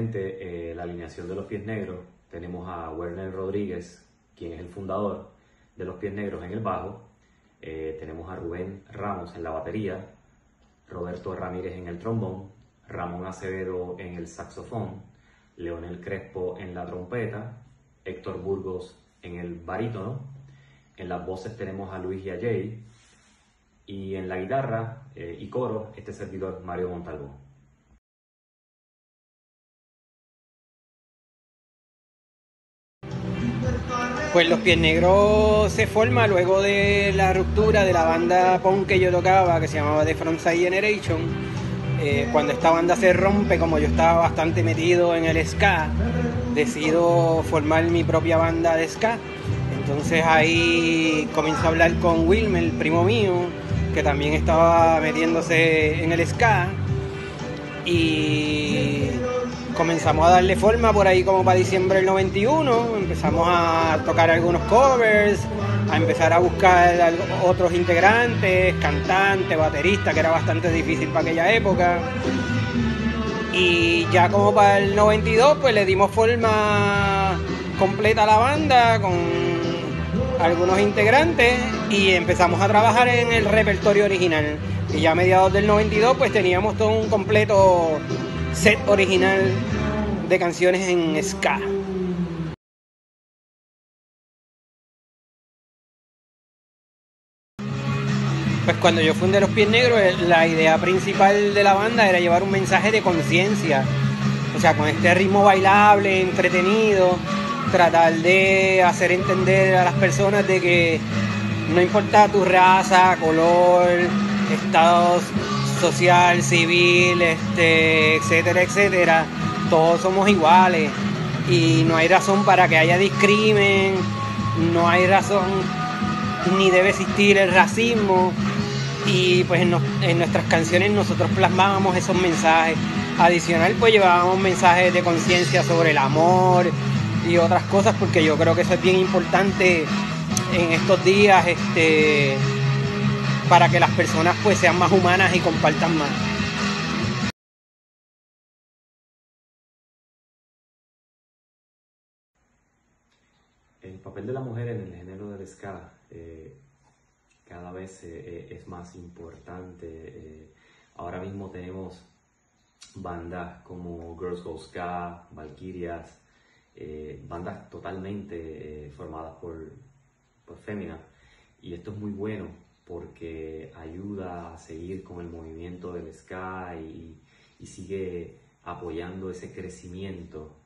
eh, la alineación de los Pies Negros tenemos a Werner Rodríguez, quien es el fundador de los Pies Negros en el bajo, eh, tenemos a Rubén Ramos en la batería, Roberto Ramírez en el trombón, Ramón Acevedo en el saxofón, Leonel Crespo en la trompeta, Héctor Burgos en el barítono, en las voces tenemos a Luis y a Jay, y en la guitarra eh, y coro este servidor Mario Montalvo. Pues Los Pies Negros se forma luego de la ruptura de la banda punk que yo tocaba, que se llamaba The Frontside Generation. Eh, cuando esta banda se rompe, como yo estaba bastante metido en el ska, decido formar mi propia banda de ska. Entonces ahí comienzo a hablar con Wilmer, el primo mío, que también estaba metiéndose en el ska. Y comenzamos a darle forma por ahí como para diciembre del 91, empezamos a tocar algunos covers, a empezar a buscar otros integrantes, cantantes, bateristas, que era bastante difícil para aquella época. Y ya como para el 92 pues le dimos forma completa a la banda con algunos integrantes y empezamos a trabajar en el repertorio original. Y ya a mediados del 92 pues teníamos todo un completo set original de canciones en ska. Pues cuando yo fundé Los Pies Negros, eh, la idea principal de la banda era llevar un mensaje de conciencia. O sea, con este ritmo bailable, entretenido, tratar de hacer entender a las personas de que no importa tu raza, color, estados social, civil, este, etcétera, etcétera, todos somos iguales y no hay razón para que haya discrimen, no hay razón ni debe existir el racismo y pues en, nuestras canciones nosotros plasmábamos esos mensajes. Adicional pues llevábamos mensajes de conciencia sobre el amor y otras cosas porque yo creo que eso es bien importante en estos días este para que las personas pues sean más humanas y compartan más. El papel de la mujer en el género del ska eh, cada vez eh, eh, es más importante. ahora mismo tenemos bandas como Girls Go Ska, Valkyrias, bandas totalmente formadas por, por féminas. Y esto es muy bueno porque ayuda a seguir con el movimiento del ska y, sigue apoyando ese crecimiento.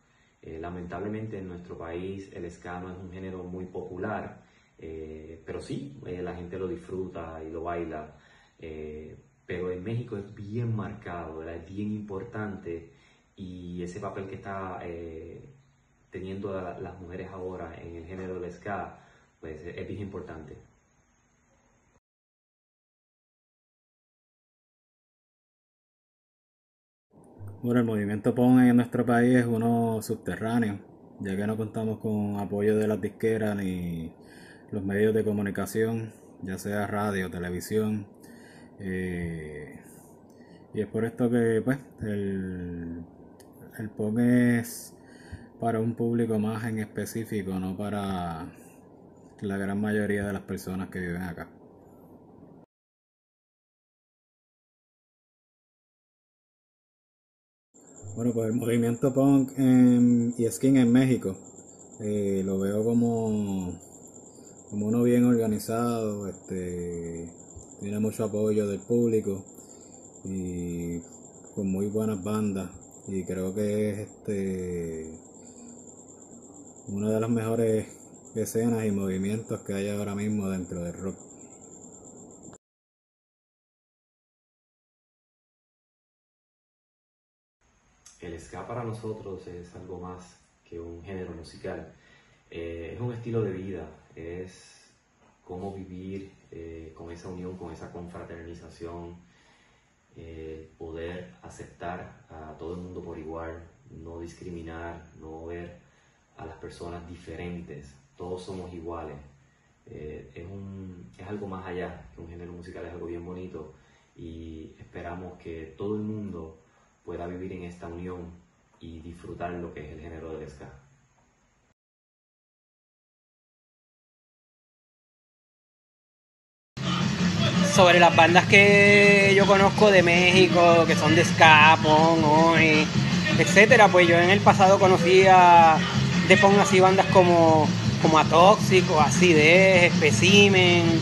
Eh, lamentablemente en nuestro país el ska no es un género muy popular, eh, pero sí, eh, la gente lo disfruta y lo baila. pero en México es bien marcado, es bien importante y ese papel que está teniendo las mujeres ahora en el género del ska, pues es bien importante. Bueno, el movimiento PON en nuestro país es uno subterráneo, ya que no contamos con apoyo de las disqueras ni los medios de comunicación, ya sea radio, televisión. Eh, y es por esto que pues el, el es para un público más en específico, no para la gran mayoría de las personas que viven acá. Bueno, pues el movimiento punk y skin en México eh, lo veo como, como uno bien organizado, este, tiene mucho apoyo del público y con muy buenas bandas y creo que es este una de las mejores escenas y movimientos que hay ahora mismo dentro del rock. Ska para nosotros es algo más que un género musical. Eh, es un estilo de vida, es cómo vivir eh, con esa unión, con esa confraternización, eh, poder aceptar a todo el mundo por igual, no discriminar, no ver a las personas diferentes, todos somos iguales. es, un, es algo más allá que un género musical, es algo bien bonito y esperamos que todo el mundo pueda vivir en esta unión y disfrutar lo que es el género del ska. sobre las bandas que yo conozco de México, que son de ska, punk, oi, etcétera, pues yo en el pasado conocía de punk así bandas como, como Atóxico, Acidez, Specimen.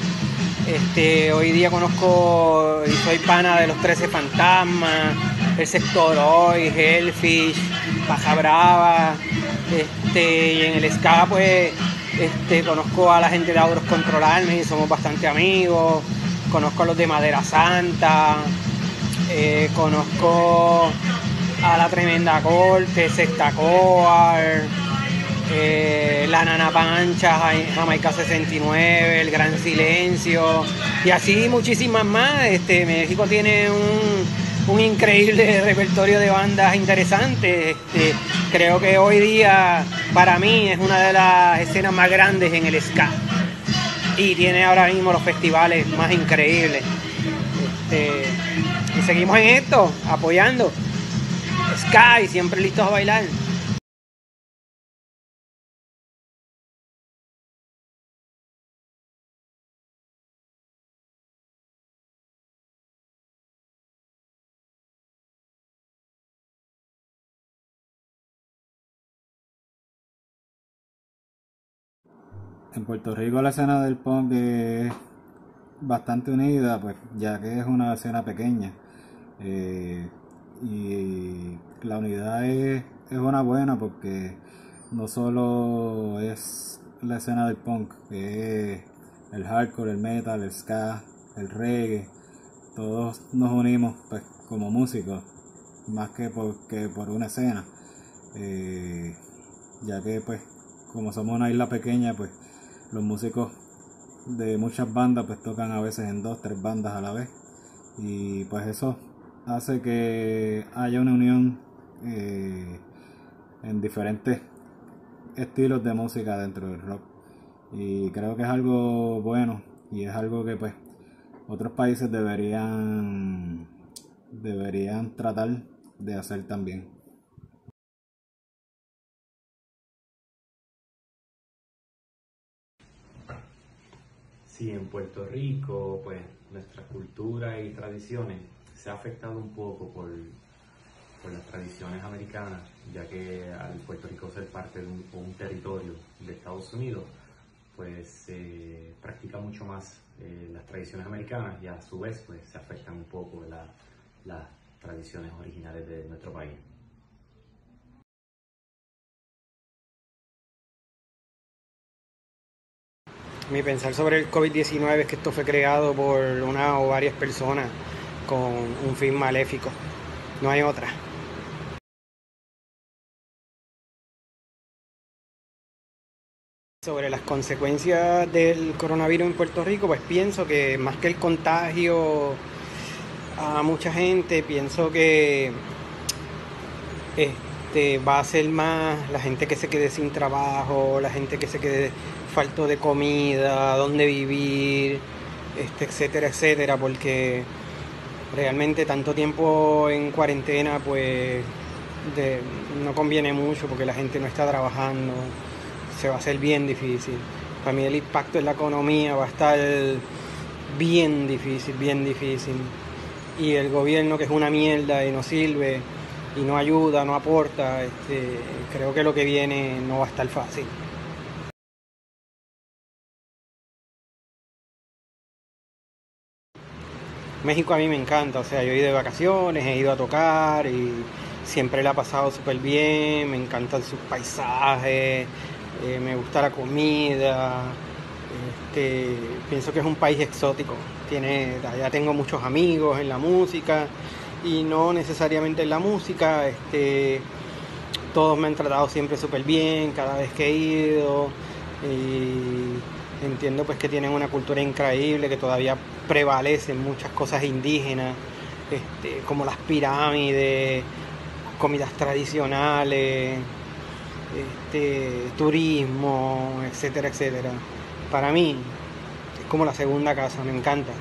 Este, hoy día conozco y soy pana de los 13 Fantasmas, el Sector Hoy, Hellfish, Baja Brava. Este, y en el ska pues este, conozco a la gente de Auros Controlarme y somos bastante amigos conozco a los de Madera Santa, eh, conozco a la Tremenda Corte, Sexta Coar, eh, la Nana Pancha, Jamaica 69, El Gran Silencio y así muchísimas más. Este, México tiene un, increíble repertorio de bandas interesantes. Este, creo que hoy día para mí es una de las escenas más grandes en el ska y tiene ahora mismo los festivales más increíbles. Este, y seguimos en esto, apoyando. Sky, siempre listos a bailar. En Puerto Rico la escena del punk es bastante unida, pues ya que es una escena pequeña. Eh, y la unidad es, es una buena porque no solo es la escena del punk, es el hardcore, el metal, el ska, el reggae, todos nos unimos pues como músicos, más que por, por una escena, eh, ya que pues como somos una isla pequeña pues los músicos de muchas bandas pues tocan a veces en dos, tres bandas a la vez y pues eso hace que haya una unión eh, en diferentes estilos de música dentro del rock y creo que es algo bueno y es algo que pues otros países deberían deberían tratar de hacer también. Sí, en Puerto Rico, pues nuestra cultura y tradiciones se ha afectado un poco por, las tradiciones americanas, ya que al Puerto Rico ser parte de un, territorio de Estados Unidos, pues se practica mucho más eh, las tradiciones americanas y a su vez pues se afectan un poco las tradiciones originales de nuestro país. Mi pensar sobre el COVID-19 es que esto fue creado por una o varias personas con un fin maléfico. No hay otra. Sobre las consecuencias del coronavirus en Puerto Rico, pues pienso que más que el contagio a mucha gente, pienso que este, va a ser más la gente que se quede sin trabajo, la gente que se quede falto de comida, dónde vivir, este, etcétera, etcétera, porque realmente tanto tiempo en cuarentena pues no conviene mucho porque la gente no está trabajando, se va a hacer bien difícil. Para mí el impacto en la economía va a estar bien difícil, bien difícil. Y el gobierno que es una mierda y no sirve y no ayuda, no aporta, este, creo que lo que viene no va a estar fácil. México a mí me encanta, o sea, yo he ido de vacaciones, he ido a tocar y siempre le ha pasado súper bien, me encantan sus paisajes, eh, me gusta la comida, este, pienso que es un país exótico, ya tengo muchos amigos en la música y no necesariamente en la música, este, todos me han tratado siempre súper bien cada vez que he ido y entiendo pues que tienen una cultura increíble, que todavía prevalecen muchas cosas indígenas, este, como las pirámides, comidas tradicionales, este, turismo, etcétera, etcétera. Para mí es como la segunda casa, me encanta.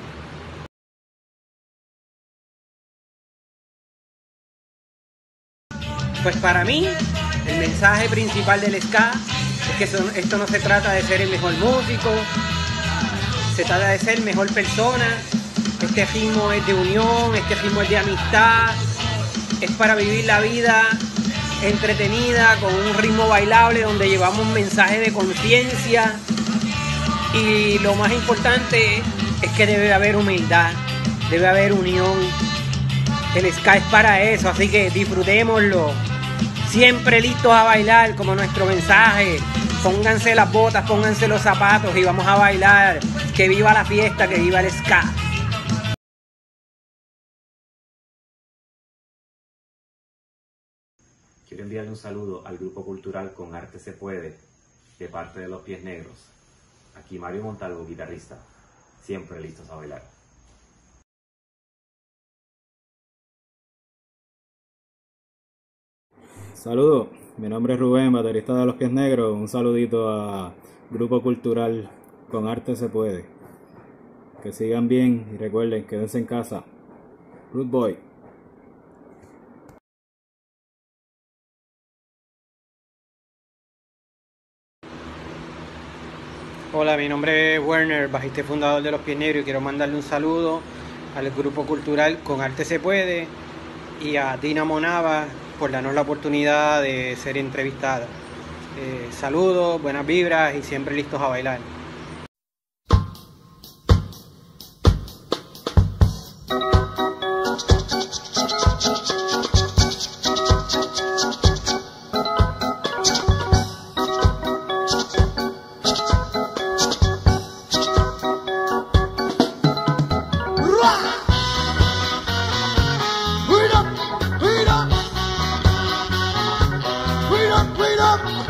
Pues para mí, el mensaje principal del ska que esto no se trata de ser el mejor músico, se trata de ser mejor persona. Este ritmo es de unión, este ritmo es de amistad, es para vivir la vida entretenida, con un ritmo bailable donde llevamos un mensaje de conciencia y lo más importante es que debe haber humildad, debe haber unión. El ska es para eso, así que disfrutémoslo. Siempre listos a bailar como nuestro mensaje. Pónganse las botas, pónganse los zapatos y vamos a bailar. Que viva la fiesta, que viva el ska. Quiero enviarle un saludo al grupo cultural Con Arte Se Puede, de parte de Los Pies Negros. Aquí Mario Montalvo, guitarrista, siempre listos a bailar. Saludos, mi nombre es Rubén, baterista de Los Pies Negros. Un saludito a Grupo Cultural Con Arte Se Puede. Que sigan bien y recuerden, quédense en casa. Root Boy. Hola, mi nombre es Werner, bajista fundador de Los Pies Negros y quiero mandarle un saludo al grupo cultural Con Arte Se Puede y a Dina Monava por darnos la oportunidad de ser entrevistada. Eh, saludos, buenas vibras y siempre listos a bailar. up, clean up.